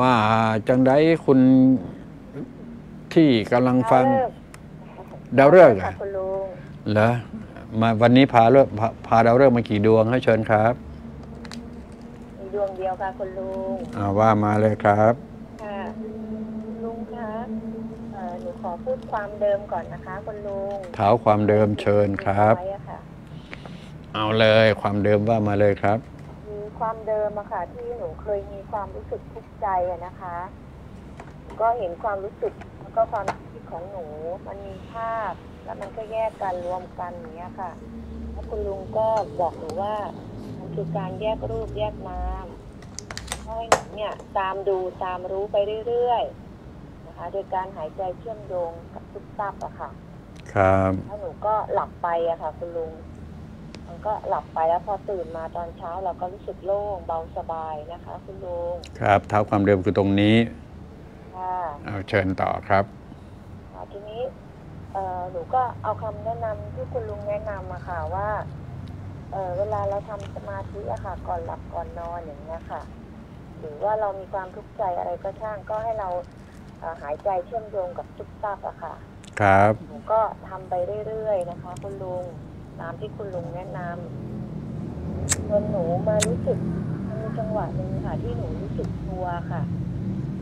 ว่าจังไดคุณที่กำลังฟังดาวฤกษ์เหรอค่ะคุณลุงเหรอมาวันนี้พาเลิกพาพาดาวเลิกษ์มากี่ดวงให้เชิญครับมีดวงเดียวค่ะคุณลุงอ่าว่ามาเลยครับค่ะลุงคะเอ่อหนูขอพูดความเดิมก่อนนะคะคุณลุงเท้าความเดิมเชิญครับไว้อะค่ะเอาเลยความเดิมว่ามาเลยครับมี ความเดิมอะค่ะ ที่หนูเคยมีความรู้สึกทุกข์ใจอะนะคะ ก็เห็นความรู้สึกแล้วก็ความคิดของหนู มันมีภาพ แล้วมันก็แยกกันรวมกันอย่างเนี้ยค่ะแล้วคุณลุงก็บอกหนูว่ามันคือการแยกรูปแยกนามให้หนูเนี่ย ตามดูตามรู้ไปเรื่อยๆนะคะ โดยการหายใจเชื่อมโยงกับทุกตับอะค่ะ ครับแล้วหนูก็หลับไปอะค่ะ คุณลุง มันก็หลับไปแล้วพอตื่นมาตอนเช้าเราก็รู้สึกโล่งเบาสบายนะคะ คุณลุงครับเท้าความเดิมคือตรงนี้ค่ะเอาเชิญต่อครับอ่าทีนี้เอ่อหนูก็เอาคำแนะนำที่คุณลุงแนะนำมาค่ะว่าเอ่อเวลาเราทำสมาธิอะค่ะ ก่อนหลับก่อนนอนอย่างเงี้ยค่ะ หรือว่าเรามีความทุกข์ใจอะไรก็ช่างก็ให้เราเอ่อหายใจเชื่อมโยงกับทุกตับอะค่ะ ครับหนูก็ทำไปเรื่อยๆนะคะ คุณลุง ตามที่คุณลุงแนะนำจนหนูมารู้สึกมันมีจังหวะหนึ่งค่ะ ที่หนูรู้สึกกลัวค่ะ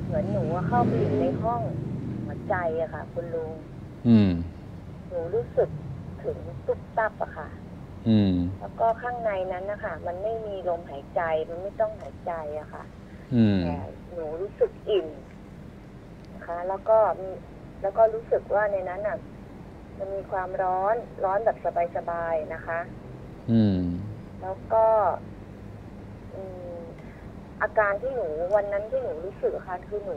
เหมือนหนูอะเข้าไปอยู่ในห้องหัวใจอะค่ะ คุณลุงอืม หนูรู้สึกถึงตุ๊บตับอะค่ะ อืม แล้วก็ข้างในนั้นนะคะมันไม่มีลมหายใจมันไม่ต้องหายใจอะค่ะอืม แต่หนูรู้สึกอิ่มนะคะ แล้วก็มีแล้วก็รู้สึกว่าในนั้นน่ะ มันมีความร้อนร้อนแบบสบายๆนะคะ อืม แล้วก็อืมอาการที่หนูวันนั้นที่หนูรู้สึกอะค่ะ คือหนู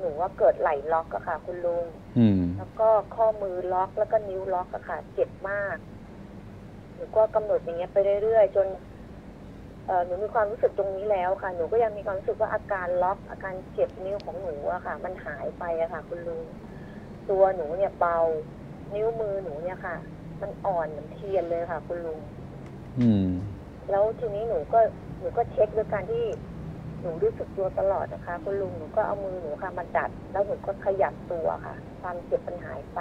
หนูว่าเกิดไหลล็อกอะค่ะ คุณลุงอืมแล้วก็ข้อมือล็อกแล้วก็นิ้วล็อกอะค่ะ เจ็บมากหนูก็กำหนดอย่างเงี้ยไปเรื่อยๆจนเออหนูมีความรู้สึกตรงนี้แล้วค่ะ หนูก็ยังมีความรู้สึกว่าอาการล็อก อาการเจ็บนิ้วของหนูอะค่ะ มันหายไปอะค่ะ คุณลุงตัวหนูเนี่ยเบา นิ้วมือหนูเนี่ยค่ะ มันอ่อนเหมือนเทียนเลยค่ะ คุณลุงอืม แล้วทีนี้หนูก็หนูก็เช็คด้วยการที่หนูรู้สึกตัวตลอดนะคะ คุณลุงหนูก็เอามือหนูค่ะมาดัด แล้วหนูก็ขยับตัวค่ะ ความเจ็บมันหายไป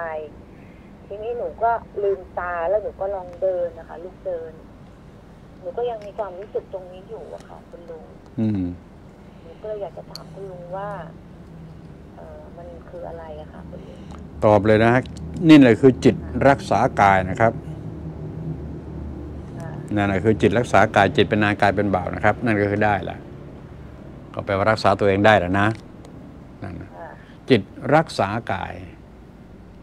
ทีนี้หนูก็ลืมตาแล้วหนูก็ลองเดินนะคะลุกเดิน หนูก็ยังมีความรู้สึกตรงนี้อยู่อะค่ะ คุณลุงอืมหนูก็เลยอยากจะถามคุณลุงว่า เออมันคืออะไรอะค่ะคุณลุงตอบเลยนะฮะ นี่แหละคือจิตรักษากายนะครับค่ะนั่นแหละคือจิตรักษากายจิตเป็นนายกายเป็นบ่าวนะครับ นั่นก็คือได้แหละก็แปลว่ารักษาตัวเองได้แล้วนะนั่นนะค่ะจิตรักษากาย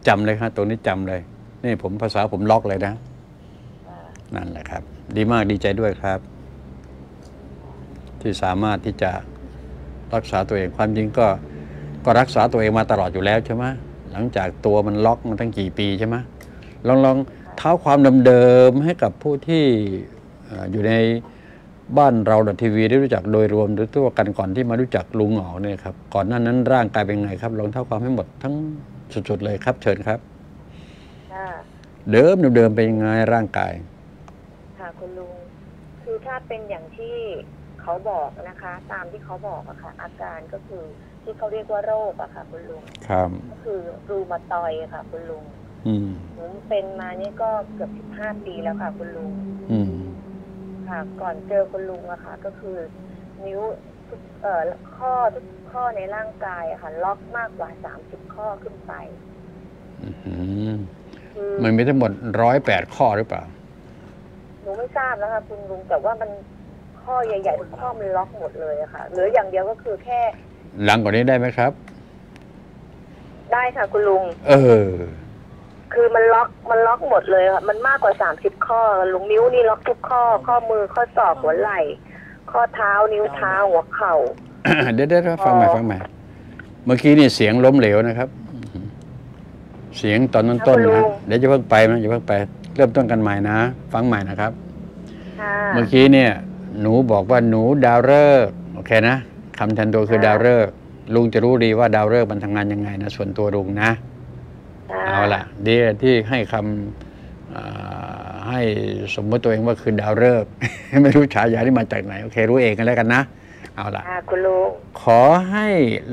จำเลยครับตัวนี้จำเลย นี่ผมภาษาผมล็อกเลยนะค่ะนั่นแหละครับ ดีมากดีใจด้วยครับ ที่สามารถที่จะรักษาตัวเองความจริงก็ก็รักษาตัวเองมาตลอดอยู่แล้วใช่ไหม หลังจากตัวมันล็อกมาตั้งกี่ปีใช่ไหมลองลองเท้าความเดิมๆให้กับผู้ที่เอ่ออยู่ในบ้านเราดัทีวีได้รู้จักโดยรวมหรือตัวกันก่อนที่มารู้จักลุงหงอเนี่ยครับก่อนหน้านั้นร่างกายเป็นไงครับลองเท้าความให้หมดทั้งสุดๆเลยครับ เชิญครับค่ะเดิมเดิมๆเป็นยังไงร่างกาย ค่ะคุณลุงคือถ้าเป็นอย่างที่เขาบอกนะคะ ตามที่เขาบอกอะค่ะ อาการก็คือ ที่เขาเรียกว่าโรคอะค่ะคุณลุงครับก็คือรูมาตอยด์ค่ะ คุณลุงอืมหนูเป็นมานี่ก็เกือบสิบห้าปีแล้วค่ะ คุณลุงอืมค่ะ ก่อนเจอคุณลุงอะค่ะ ก็คือ นิ้วทุกเอ่อข้อทุกข้อในร่างกายอะค่ะ ล็อกมากกว่าสามสิบข้อขึ้นไปอืมคือมันมีทั้งหมดร้อยแปดข้อหรือเปล่าหนูไม่ทราบแล้วค่ะคุณลุงแต่ว่ามันข้อใหญ่ๆทุกข้อมันล็อกหมดเลยอะค่ะเหลืออย่างเดียวก็คือแค่ หลังกว่านี้ได้ไหมครับ ได้ค่ะคุณลุง เออ คือมันล็อกมันล็อกหมดเลยค่ะมันมากกว่าสามสิบข้อ ลุงนิ้วนี่ล็อกทุกข้อ ข้อมือข้อศอกหัวไหล่ข้อเท้านิ้วเท้าหัวเข่าเดี๋ยวเดี๋ยวฟังใหม่ฟังใหม่ เมื่อกี้นี่เสียงล้มเหลวนะครับ เสียงตอนต้นครับๆคุณลุนะงเดี๋ยวจะเพิ่งไปนะอย่าเพิ่งไป เริ่มต้นกันใหม่นะ ฟังใหม่นะครับค่ะเมื่อกี้เนี่ย หนูบอกว่าหนูดาวฤกษ์โอเคนะ คำแทนตัวคือดาวฤกษ์ลุงจะรู้ดีว่าดาวฤกษ์มันทำงานยังไงนะส่วนตัวลุงนะค่ะเอาละดีที่ให้คำอ่าให้สมมติตัวเองว่าคือดาวฤกษ์ไม่รู้ฉายาที่มาจากไหนโอเค รู้เองกันแล้วกันนะเอาละค่ะคุณลุงขอให้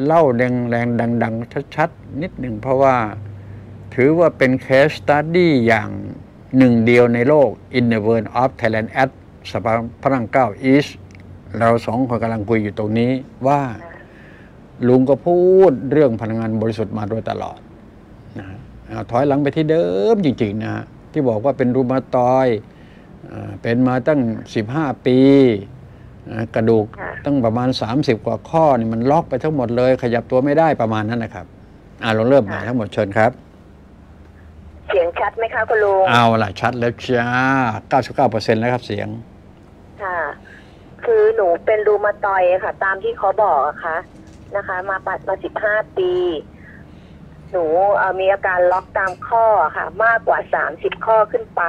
เล่าแรงๆดัง ๆ ชัดๆ นิดหนึ่งเพราะว่าถือว่าเป็น case study อย่างหนึ่งเดียวในโลก in the world of Thailand at สภาพระรังเก้า East เราสองคนกำลังคุยอยู่ตรงนี้ว่าลุงก็พูดเรื่องพลังงานบริสุทธิ์มาโดยตลอดนะฮะเอาถอยหลังไปที่เดิมจริงๆนะฮะที่บอกว่าเป็นรูมาตอยด์อ่าเป็นมาตั้ง 15 ปีนะกระดูกค่ะตั้งประมาณ 30 กว่าข้อนี่มันล็อกไปทั้งหมดเลย ขยับตัวไม่ได้ประมาณนั้นนะครับ อ่าลองเริ่มใหม่ทั้งหมดเชิญครับ เสียงชัดไหมคะคุณลุงเอาล่ะชัดแล้วจ้า 99%แล้วครับเสียงค่ะ คือหนูเป็นรูมาตอยค่ะ ตามที่เขาบอกอะค่ะนะคะ มาปัดมาสิบห้าปี หนูเอ่อมีอาการล็อกตามข้อค่ะ มากกว่าสามสิบข้อขึ้นไป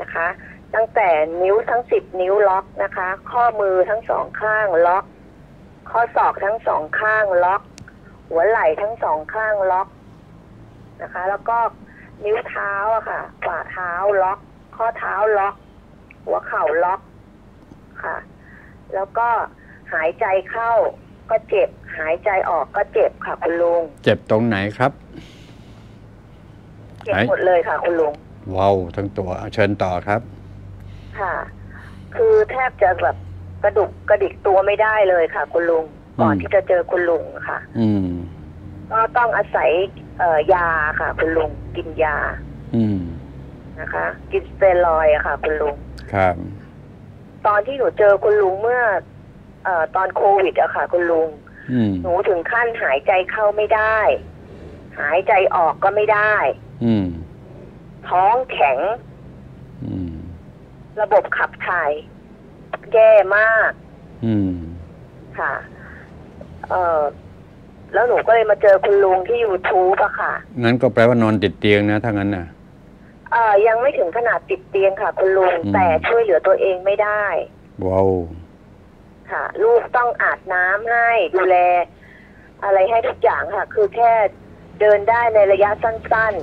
นะคะ ตั้งแต่นิ้วทั้งสิบนิ้วล็อกนะคะ ข้อมือทั้งสองข้างล็อก ข้อศอกทั้งสองข้างล็อก หัวไหล่ทั้งสองข้างล็อกนะคะ แล้วก็นิ้วเท้าอะค่ะฝ่าเท้าล็อก ข้อเท้าล็อก หัวเข่าล็อก ค่ะ แล้วก็หายใจเข้าก็เจ็บ หายใจออกก็เจ็บค่ะคุณลุง เจ็บตรงไหนครับ เจ็บหายหมดเลยค่ะคุณลุงว้าวทั้งตัวเอาเชิญต่อครับ ค่ะ คือแทบจะแบบกระดุกกระดิกตัวไม่ได้เลยค่ะ คุณลุงก่อนอืมที่จะเจอคุณลุงค่ะ อืมก็ต้องอาศัยเอ่อยาค่ะ คุณลุงกินยา อืมนะคะ กินสเตียรอยด์อะค่ะ คุณลุงครับ ตอนที่หนูเจอคุณลุงเมื่อ เอ่อตอนโควิดอะค่ะ คุณลุง อืม หนูถึงขั้นหายใจเข้าไม่ได้ หายใจออกก็ไม่ได้ อืม ท้องแข็ง อืม ระบบขับถ่ายแย่มากอืม ค่ะ เออแล้วหนูก็เลยมาเจอคุณลุงที่ YouTube อะค่ะ งั้นก็แปลว่านอนติดเตียงนะถ้างั้นน่ะ เออยังไม่ถึงขนาดติดเตียงค่ะ คุณลุงอืม แต่ช่วยเหลือตัวเองไม่ได้ ว้าว ค่ะ ลูกต้องอาบน้ำให้ดูแล อะไรให้ทุกอย่างค่ะ คือแค่เดินได้ในระยะสั้น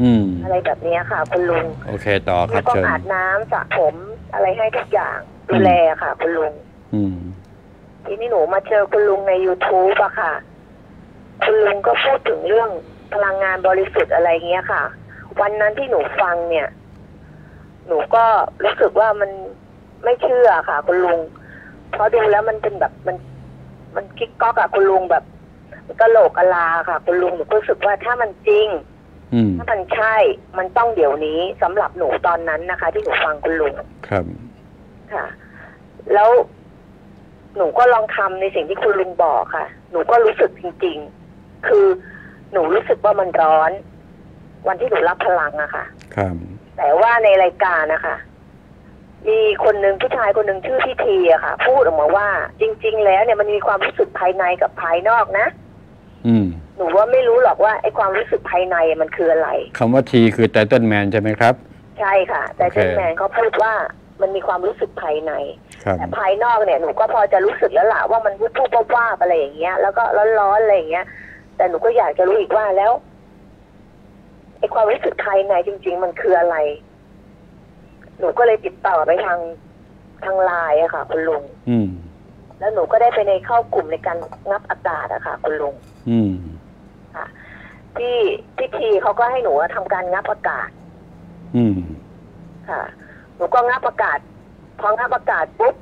อืม ๆ อะไรแบบเนี้ยค่ะ คุณลุงโอเคต่อคลูรับกต้องเชิญ อาบน้ำสระผมอะไรให้ทุกอย่างดูแลค่ะ คุณลุง อืม ทีนี้หนูมาเจอคุณลุงใน YouTube อะค่ะ คุณลุงก็พูดถึงเรื่องพลังงานบริสุทธิ์อะไรเงี้ยค่ะ วันนั้นที่หนูฟังเนี่ย หนูก็รู้สึกว่ามันไม่เชื่อค่ะ คุณลุงเพราะดูแล้วมันเป็นแบบมัน มันคิกก๊อกอะคุณลุงแบบมันกะโหลกกะลาค่ะ คุณลุงหนูก็รู้สึกว่าถ้ามันจริงอืมถ้ามันใช่ มันต้องเดี๋ยวนี้สำหรับหนูตอนนั้นนะคะ ที่หนูฟังคุณลุงครับค่ะ แล้วหนูก็ลองทำในสิ่งที่คุณลุงบอกค่ะ หนูก็รู้สึกจริง ๆ คือหนูรู้สึกว่ามันร้อน วันที่หนูรับพลังอะค่ะครับแต่ว่าในรายการนะคะมีคนหนึ่งผู้ชายคนหนึ่งชื่อพี่ทีอะค่ะ พูดออกมาว่า จริง ๆ แล้วเนี่ยมันมีความรู้สึกภายในกับภายนอกนะ อืมหนูว่าไม่รู้หรอกว่าไอ้ความรู้สึกภายในมันคืออะไรคำว่าทีคือไตเติ้ลแมนใช่ไหมครับ ใช่ค่ะแต่โอเคเจนแมนเขาพูดว่ามันมีความรู้สึกภายในครับแต่ภายนอกเนี่ยหนูก็พอจะรู้สึกแล้วล่ะว่ามันวุบวุบวับวับอะไรอย่างเงี้ยแล้วก็ร้อนๆอะไรอย่างเงี้ย แต่หนูก็อยากจะรู้อีกว่าแล้ว ไอ้ความรู้สึกภายในจริง ๆ มันคืออะไร หนูก็เลยติดต่อไปทางทางไลน์อะค่ะ คุณลุงอืม แล้วหนูก็ได้ไปในเข้ากลุ่มในการงับอากาศอะค่ะ คุณลุงอืม ที่พิธีเขาก็ให้หนูทำการงับอากาศอืม ค่ะ หนูก็งับอากาศพองับอากาศปุ๊บ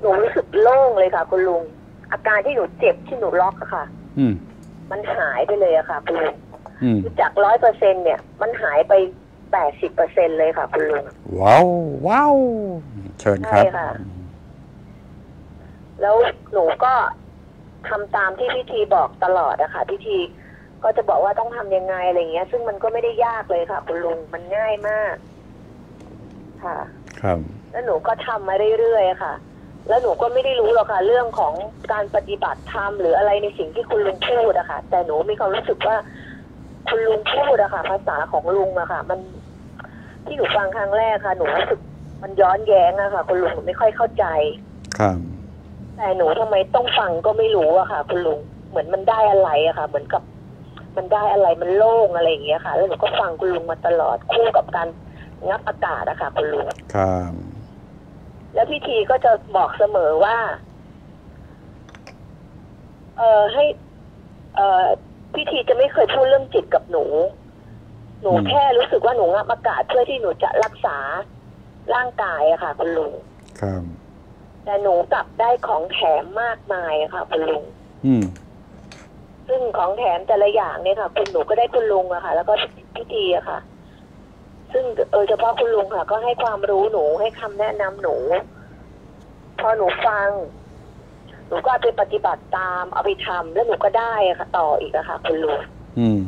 หนูรู้สึกโล่งเลยค่ะ คุณลุงอาการที่หนูเจ็บที่หนูล็อกอะค่ะ อืม มันหายไปเลยอะค่ะคุณลุงอืมคือ จากร้อยเปอร์เซ็นเนี่ย มันหายไปแปดสิบเปอร์เซ็นเลยค่ะ คุณลุงว้าวว้าวเชิญครับใช่ค่ะ แล้วหนูก็ทำตามที่พิธีบอกตลอดอะค่ะพิธีก็จะบอกว่าต้องทำยังไงอะไรเงี้ย ซึ่งมันก็ไม่ได้ยากเลยค่ะ คุณลุงมันง่ายมาก ค่ะ ครับ แล้วหนูก็ทำมาเรื่อยๆค่ะ แล้วหนูก็ไม่ได้รู้หรอกค่ะ เรื่องของการปฏิบัติธรรมหรืออะไรในสิ่งที่คุณลุงพูดอะค่ะ แต่หนูมีความรู้สึกว่า คุณลุงพูดอะค่ะ ภาษาของลุงอะค่ะ มันที่หนูฟังครั้งแรกค่ะ หนูรู้สึกมันย้อนแย้งอะค่ะ คุณลุงหนูไม่ค่อยเข้าใจ ครับ แต่หนูทำไมต้องฟังก็ไม่รู้อะค่ะ คุณลุงเหมือนมันได้อะไรอะค่ะ เหมือนกับ มันได้อะไรมันโล่งอะไรอย่างเงี้ยค่ะ แล้วหนูก็ฟังคุณลุงมาตลอดคู่กับการงับอากาศอะค่ะ คุณลุงครับ แล้วพี่ทีก็จะบอกเสมอว่า เออให้ เออ พี่ทีจะไม่เคยพูดเรื่องจิตกับหนู หนูอืมแค่รู้สึกว่าหนูงับอากาศเพื่อที่หนูจะรักษาร่างกายอะค่ะ คุณลุงครับแต่หนูกลับได้ของแถมมากมายอะค่ะ คุณลุงอืมซึ่งของแถมแต่ละอย่างเนี่ยค่ะ คุณหนูก็ได้คุณลุงอะค่ะ แล้วก็พี่ทีอะค่ะ ซึ่งเออเฉพาะคุณลุงค่ะ ก็ให้ความรู้หนูให้คำแนะนำหนู พอหนูฟัง หนูก็เอาไปปฏิบัติตามเอาไปทำแล้วหนูก็ได้อะค่ะต่ออีกอะค่ะคุณลุงอืม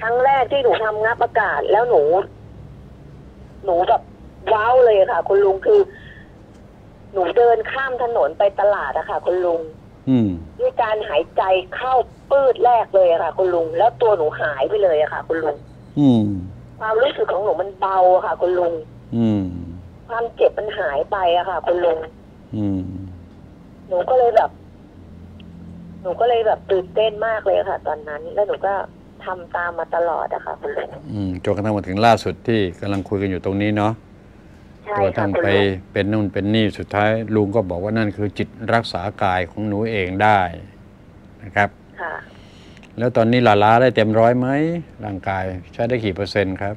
ครั้งแรกที่หนูทำงับอากาศแล้วหนู หนูแบบว้าวเลยอะค่ะ คุณลุงคือ หนูเดินข้ามถนนไปตลาดอะค่ะ คุณลุง อืม ด้วยการหายใจเข้าปืดแรกเลยอะค่ะ คุณลุง แล้วตัวหนูหายไปเลยอะค่ะ คุณลุง อืม ความรู้สึกของหนูมันเบาอะค่ะ คุณลุง อืม ความเจ็บมันหายไปอะค่ะ คุณลุง อืม หนูก็เลยแบบ หนูก็เลยแบบตื่นเต้นมากเลยค่ะ ตอนนั้น แล้วหนูก็ทำตามมาตลอดอะค่ะคุณลุงอืมจนกระทั่งมาถึงล่าสุดที่กำลังคุยกันอยู่ตรงนี้เนาะใช่ตัวค่ะท่านคุณไปลุงเป็นนู่นเป็นนี่สุดท้ายลุงก็บอกว่านั่นคือจิตรักษากายของหนูเองได้นะครับค่ะแล้วตอนนี้ลาลาได้เต็มร้อยไหมร่างกายใช้ได้กี่เปอร์เซ็นต์ครับ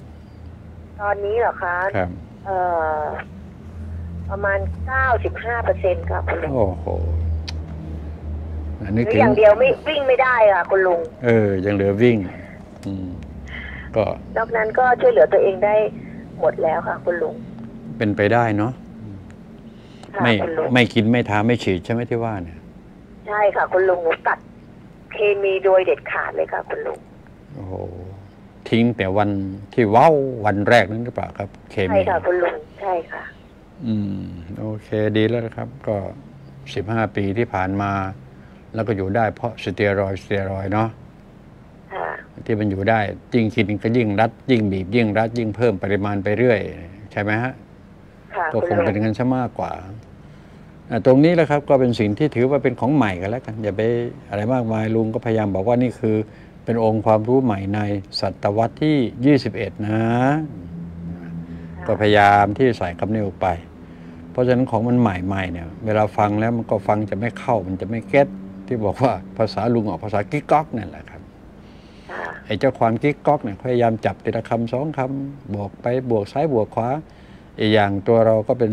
ตอนนี้เหรอคะครับเอ่อ ประมาณเก้าสิบห้าเปอร์เซ็นต์ค่ะคุณลุงโอ้โหอันหนี้รือถึงอย่างเดียวไม่วิ่งไม่ได้ค่ะคุณลุง เออ ยังเหลือวิ่ง อืม ก็นอกนั้นก็ช่วยเหลือตัวเองได้หมดแล้วค่ะ คุณลุงเป็นไปได้เนาะค่ะไม่คุณลุงไม่กินไม่ทาไม่ฉีดใช่ไหมที่ว่าเนี่ย ใช่ค่ะ คุณลุงหนูตัดเคมีโดยเด็ดขาดเลยค่ะ คุณลุงโอ้โหทิ้งแต่วันที่เว้าววันแรกนั้นหรือเปล่าครับ เคใช่มีค่ะ คุณลุงใช่ค่ะ อืม โอเคดีแล้วนะครับ ก็สิบห้าปีที่ผ่านมา แล้วก็อยู่ได้เพราะสเตียรอยด์สเตียรอยด์เนาะค่ะที่มันอยู่ได้ยิ่งกินก็ยิ่งรัด ยิ่งบีบ ยิ่งรัด ยิ่งเพิ่มปริมาณไปเรื่อย ใช่ไหมฮะค่ะก็คุณคงลุงเป็นเงินซะมากกว่าอะตรงนี้แหละครับก็เป็นสิ่งที่ถือว่าเป็นของใหม่กันแล้วกันอย่าไปอะไรมากมายลุงก็พยายามบอกว่านี่คือเป็นองค์ความรู้ใหม่ในศตวรรษที่ 21 นะ ก็พยายามที่ใส่คำนี้ออกไป เพราะฉะนั้นของมันใหม่ๆเนี่ย เวลาฟังแล้วมันก็ฟังจะไม่เข้ามันจะไม่เก็ตที่บอกว่าภาษาลุงออกภาษากิ๊กก๊อกนั่นแหละครับค่ะไอ้เจ้าความกิ๊กก๊อกเนี่ยพยายามจับทีละคำสองคำบวกไปบวกซ้ายบวกขวาอีกอย่างตัวเราก็เป็น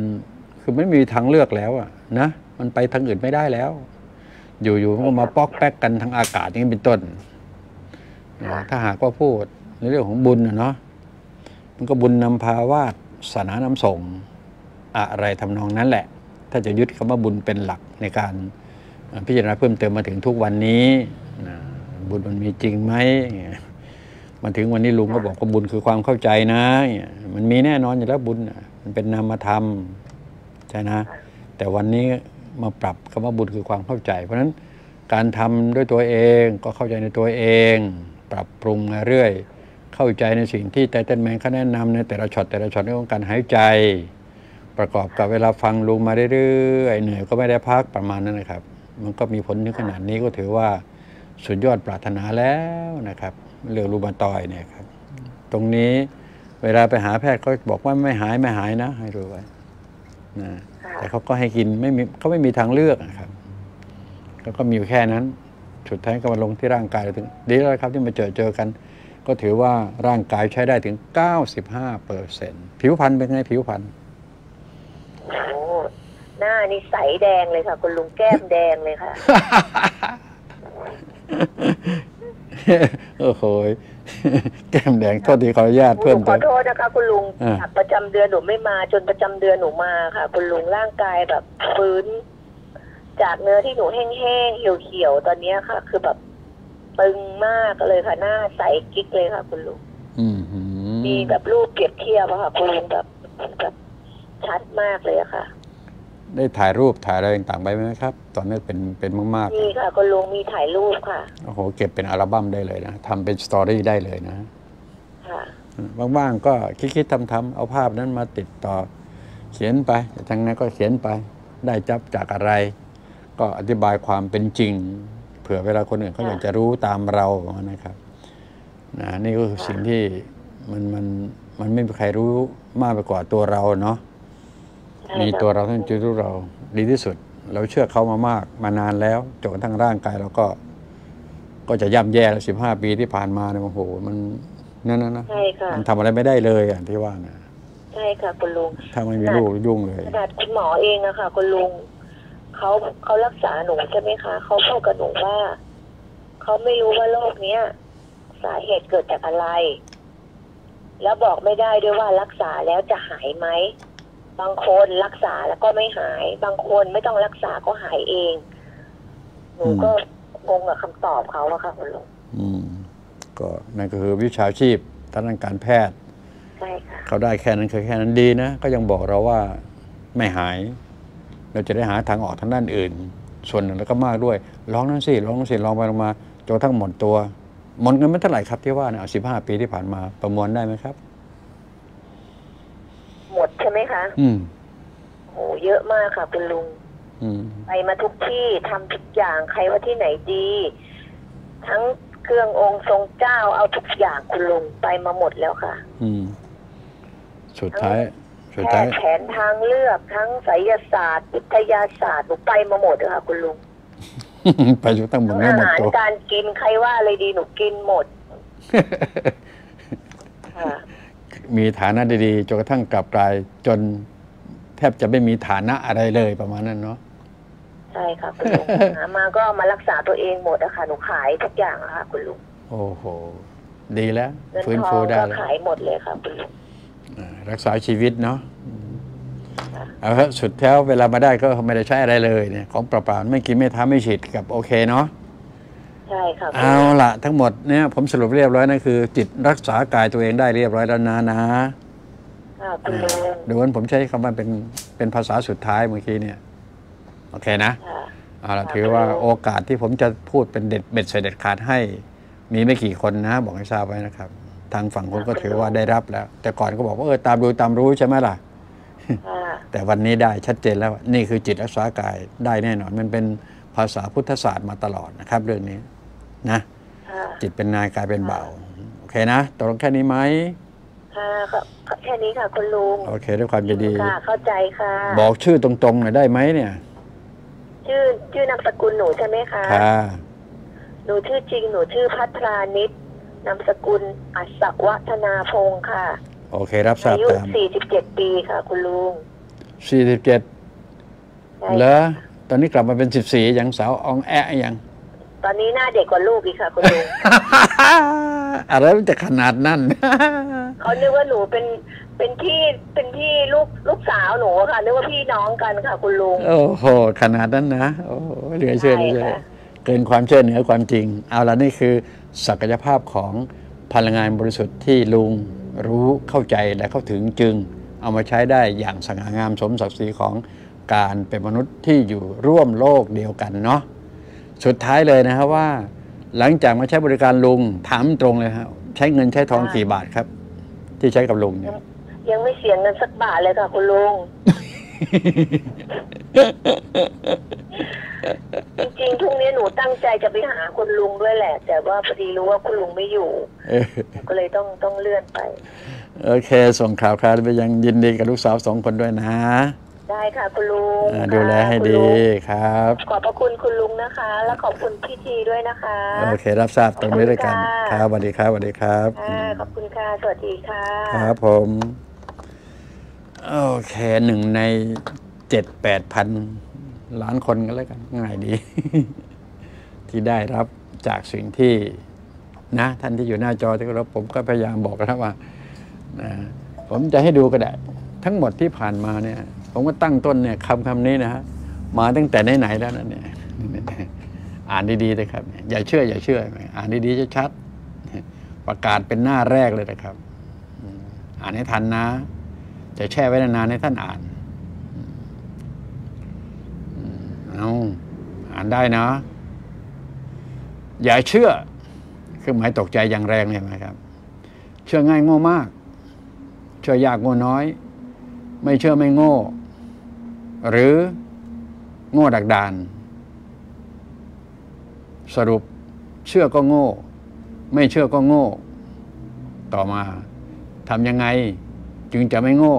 คือไม่มีทางเลือกแล้วอะนะมันไปทางอื่นไม่ได้แล้ว อยู่ๆมันก็มาป๊อกแป๊กกันทางอากาศอย่างนี้เป็นต้นนะถ้าหากว่าพูดในเรื่องของบุญนะเนาะมัน ก็บุญนำพาวาสนานำส่งอะไรทำนองนั้นแหละ ถ้าจะยึดคำว่าบุญเป็นหลักในการพิจารณาเพิ่มเติมมาถึงทุกวันนี้นะบุญมันมีจริงไหมมาถึงวันนี้ลุงก็บอกว่าบุญคือความเข้าใจนะ มันมีแน่นอนอยู่แล้วบุญมันเป็นนามธรรมใช่นะ แต่วันนี้มาปรับคำว่าบุญคือความเข้าใจ เพราะฉะนั้นการทำด้วยตัวเองก็เข้าใจในตัวเอง ปรับปรุงมาเรื่อย เข้าใจในสิ่งที่ไตเติ้ลแมนเขาแนะนำในแต่ละช็อตแต่ละช็อตเรื่องของการหายใจ ประกอบกับเวลาฟังลุงมาเรื่อยๆเหนื่อยก็ไม่ได้พักประมาณนั้นนะครับ มันก็มีผลถึงขนาดนี้ก็ถือว่าสุดยอดปรารถนาแล้วนะครับ เรื่องรูมาตอยเนี่ยครับ ตรงนี้เวลาไปหาแพทย์ก็บอกว่าไม่หายไม่หายนะ ให้รู้ไว้นะแต่เขาก็ให้กินไม่มีเขาไม่มีทางเลือกนะครับแล้วก็มีอยู่แค่นั้น สุดท้ายก็มาลงที่ร่างกายเราถึงดีแล้วครับที่มาเจอเจอกัน ก็ถือว่าร่างกายใช้ได้ถึง 95เปอร์เซ็นต์ผิวพรรณเป็นไงผิวพรรณโอ้หน้านี่ใสแดงเลยค่ะ คุณลุงแก้มแดงเลยค่ะ โอ้โหยแก้มแดงโทษทีขออนุญาตหเพิ่นูมขอเติมโทษนะคะ คุณลุงอ่าจากประจำเดือนหนูไม่มา จนประจำเดือนหนูมาค่ะ คุณลุงร่างกายแบบฟื้น จากเนื้อที่หนูแห้งๆเหี่ยวๆตอนเนี้ยค่ะ คือแบบ ตึงมากเลยค่ะหน้าใสกิ๊กเลยค่ะ คุณลุงอืมหือมีแบบรูปเปรียบเทียบอะค่ะคุณลุงแบบแบบชัดมากเลยอะค่ะ ได้ถ่ายรูปถ่ายอะไรต่างๆไปไหมครับ ตอนนี้เป็นเป็นมากมีค่ะคุณลุงมีถ่ายรูปค่ะๆโอ้โหเก็บเป็นอัลบั้มได้เลยนะทำเป็นสตอรี่ได้เลยนะค่ะว่างๆก็คิดๆทำๆเอาภาพนั้นมาติดต่อ เขียนไปทางนั้นก็เขียนไป ได้จับจากอะไร ก็อธิบายความเป็นจริงเผื่อเวลาคนอื่นเขาอยากจะรู้ตามเรานะครับนะนี่ก็คือสิ่งที่มันมันมันไม่มีใครรู้มากไปกว่าตัวเราเนาะช่มีค่ะตัวเราท่านจะรู้เราดีที่สุด เราเชื่อเขามามากมานานแล้วจนกระทั่งร่างกายเราก็ ก็จะย่ำแย่แล้วสิบห้าปีที่ผ่านมาเนี่ยโอ้โหมันนั่นนะนะใช่ค่ะมันทำอะไรไม่ได้เลยอะที่ว่านะใช่ค่ะคุณลุงถ้าไม่มีลูกยุ่งเลยขนาดคุณหมอเองอะค่ะคุณลุง เขาเขารักษาหนูใช่ไหมคะเขาพูดกับหนูว่าเขาไม่รู้ว่าโรคเนี้ย สาเหตุเกิดจากอะไร แล้วบอกไม่ได้ด้วยว่ารักษาแล้วจะหายไหมบางคนรักษาแล้วก็ไม่หาย บางคนไม่ต้องรักษาก็หายเอง หนูก็งงกับคำตอบเขาอะค่ะคุณลุงอืม ก็นั่นก็คือวิชาชีพทางด้านการแพทย์ใช่ค่ะเขาได้แค่นั้นคือแค่นั้นดีนะก็ยังบอกเราว่าไม่หาย เราจะได้หาทางออกทางด้านอื่น ส่วนหนึ่งแล้วก็มากด้วยลองนั่นสิลองนั่นสิลองไปลองมาจนกระทั่งหมดตัวหมดเงินไม่เท่าไหร่ครับที่ว่าเนี่ยสิบห้าปีที่ผ่านมาประมวลได้ไหมครับ หมดใช่ไหมคะ อืมโหเยอะมากค่ะคุณลุงอืมไปมาทุกที่ทำทุกอย่างใครว่าที่ไหนดี ทั้งเครื่ององค์ทรงเจ้าเอาทุกอย่างคุณลุงไปมาหมดแล้วค่ะ อืม สุดท้ายสุด แพท้ายทย์แผนทางเลือกทั้งไสยศาสตร์วิทยาศาสตร์หนูไปมาหมดเลยค่ะคุณลุงไปจนกระตั้งหมดทั้งเนื้ออาหมดหารตัวการกินใครว่าอะไรดีหนูกินหมดค่ะมีฐานะดีๆจนกระทั่งกลับกลายจนแทบจะไม่มีฐานะอะไรเลยประมาณนั้นเนาะใช่ค่ะคุณลุงหามาก็มารักษาตัวเองหมดอะค่ะหนูขายทุกอย่างอะค่ะคุณลุงโอ้โห ดีแล้วเงินฟื้นทอฟูงได้ก็แล้วขายหมดเลยค่ะคุณลุงอ่า รักษาชีวิตเนาะค่ะเอาครับสุดแท้วเวลามาได้ก็ไม่ได้ใช้อะไรเลยเนี่ยของเปล่าๆไม่กินไม่ทำไม่ฉีดกับโอเคเนาะใช่ค่ะคุณเอาลุงละทั้งหมดเนี่ยผมสรุปเรียบร้อยนะคือ จิตรักษากายตัวเองได้เรียบร้อยแล้วนะนะค่ะคุณลุงเดี๋ยววันผมใช้คำว่าเป็นเป็นภาษาสุดท้ายเมื่อกี้เนี่ย โอเคนะค่ะเอาละค่ะถือว่าคุณลุงโอกาสที่ผมจะพูดเป็นเด็ดเบ็ดเสด็จขาดให้ มีไม่กี่คนนะ บอกให้ทราบไว้นะครับ ทางฝั่งคุณก็ถือว่าได้รับแล้ว แต่ก่อนก็บอกว่าเออตามดูตามรู้ใช่ไหมล่ะค่ะแต่วันนี้ได้ชัดเจนแล้วว่านี่คือจิตรักษากายได้แน่นอน มันเป็นภาษาพุทธศาสตร์มาตลอดนะครับ เรื่องนี้นะค่ะจิตเป็นนายกายเป็นเบาโอเคนะตกลงแค่นี้ไหมค่ะก็แค่นี้ค่ะคุณลุงโอเคด้วยความยินดีค่ะเข้าใจค่ะ บอกชื่อตรงๆหน่อยได้ไหมเนี่ย ชื่อชื่อนามสกุลหนูใช่ไหมคะค่ะหนูชื่อจริงหนูชื่อพัทรานิด นามสกุลอัศวัฒนาพงศ์ค่ะ โอเครับทราบอายุตาม47 ปีค่ะ คุณลุง47ใช่เหรอตอนนี้กลับมาเป็น14ยังสาวอองแอะยัง ตอนนี้หน้าเด็กกว่าลูกอีกค่ะ คุณลุง อะไรมันจะขนาดนั้น เขานึกว่าหนูเป็นเป็นพี่เป็นพี่ลูกลูกสาวหนูค่ะนึกว่าพี่น้องกันค่ะ คุณลุง โอ้โห ขนาดนั้นนะ โอ้โหเหลือเชื่อเหลือเชื่อใช่ค่ะ เกินความเชื่อเหนือความจริง เอาละนี่คือศักยภาพของพลังงานบริสุทธิ์ที่ลุงรู้เข้าใจและเข้าถึงจึง เอามาใช้ได้อย่างสง่างามสมศักดิ์ศรีของการเป็นมนุษย์ที่อยู่ร่วมโลกเดียวกันเนาะสุดท้ายเลยนะครับว่า หลังจากมาใช้บริการลุงถามตรงเลยครับใช้เงินใช้ทองกี่บาทครับ ที่ใช้กับลุงเนี่ยยังไม่เสียเงินสักบาทเลยค่ะคุณลุง จริงๆพรุ่งนี้หนูตั้งใจจะไปหาคุณลุงด้วยแหละ แต่ว่าพอดีรู้ว่าคุณลุงไม่อยู่เออก็เลยต้องต้องเลื่อนไป โอเค ส่งข่าวคราวไปยังยินดีกับลูกสาวสองคนด้วยนะ ได้ค่ะคุณลุงอ่าดูแลให้ค่ะดีคุณลุงครับ ขอบพระคุณคุณลุงนะคะ และขอบคุณพี่ทีด้วยนะคะ โอเครับทราบตรงนี้ด้วยกัน ขอบคุณคค่ะรับสวัสดีครับสวัสดีครับค่ะขอบคุณค่ะ สวัสดีค่ะ ครับผม โอเคหนึ่งในเจ็ดแปดพัน ล้านคนกันแล้วกันง่ายดี ที่ได้รับจากสิ่งที่นะท่านที่อยู่หน้าจอที่เคาผมก็พยายามบอกแล้วว่านะผมจะให้ดูก็ได้ทั้งหมดที่ผ่านมาเนี่ย ผมก็ตั้งต้นเนี่ยคำคำนี้นะฮะมาตั้งแต่ไหนๆแล้วนะเนี่ยอ่านดีๆเลยครับ อย่าเชื่อ อย่าเชื่อ อ่านดีๆจะชัดประกาศเป็นหน้าแรกเลยนะครับ อ่านให้ทันนะ จะแช่ไว้นานๆให้ท่านอ่านอืมเอาอ่าน ได้นะ อย่าเชื่อเครื่องหมายตกใจอย่างแรงเลยไหมครับ เชื่อง่ายโง่มาก เชื่อยากโง่น้อย ไม่เชื่อไม่โง่ หรือโง่ดักดาน สรุป เชื่อก็โง่ ไม่เชื่อก็โง่ ต่อมาทำยังไงจึงจะไม่โง่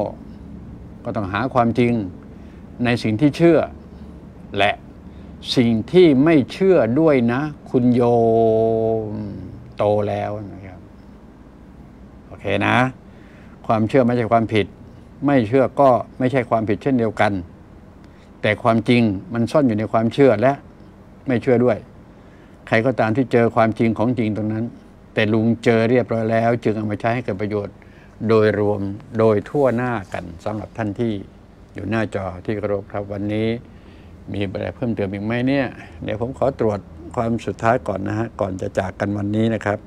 ก็ต้องหาความจริงในสิ่งที่เชื่อและ สิ่งที่ไม่เชื่อด้วยนะ คุณโยมโตแล้วนะครับโอเคนะ ความเชื่อไม่ใช่ความผิด ไม่เชื่อก็ไม่ใช่ความผิดเช่นเดียวกัน แต่ความจริงมันซ่อนอยู่ในความเชื่อและไม่เชื่อด้วย ใครก็ตามที่เจอความจริงของจริงตรงนั้น แต่ลุงเจอเรียบร้อยแล้ว จึงเอามาใช้ให้เกิดประโยชน์โดยรวมโดยทั่วหน้ากันสำหรับท่านที่อยู่หน้าจอที่เคารพครับวันนี้ มีอะไรเพิ่มเติมอีกไหมเนี่ย เดี๋ยวผมขอตรวจความสุดท้ายก่อนนะฮะ ก่อนจะจากกันวันนี้นะครับ